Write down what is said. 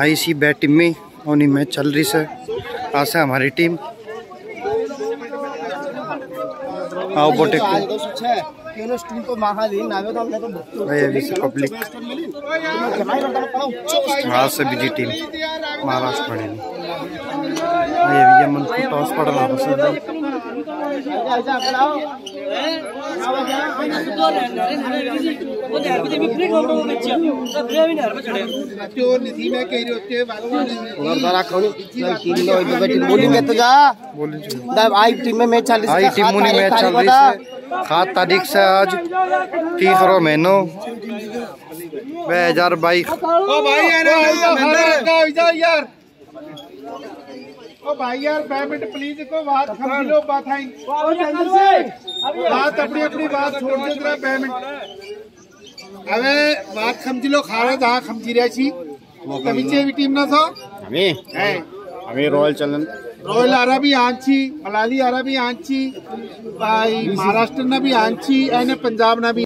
आई सी bat team में और match चल रही से से हमारी टीम। आओ बोटे पब्लिक आज से बीजी टीम, महाराष्ट्र पड़ेगी। ये मन टॉस पड़ रहा है आई टीम में मैच चल आई टीम मुनी मैच चल रही है सात तारीख से आज तीसरो महीनो बे हज़ार बाईस यार ओ भाई यार मिनट प्लीज़ को बात समझ लो बात आई बात अपनी अपनी बात छोड़ दो जरा मिनट अबे बात समझ लो खारा जहाँ समझी रहा थी कभी चे भी टीम ना था। हमें हमें रॉयल चलन रॉयल आ रहा भी आंची मलाली आ रहा भी आंची भाई महाराष्ट्र ना भी आंची एने पंजाब ना भी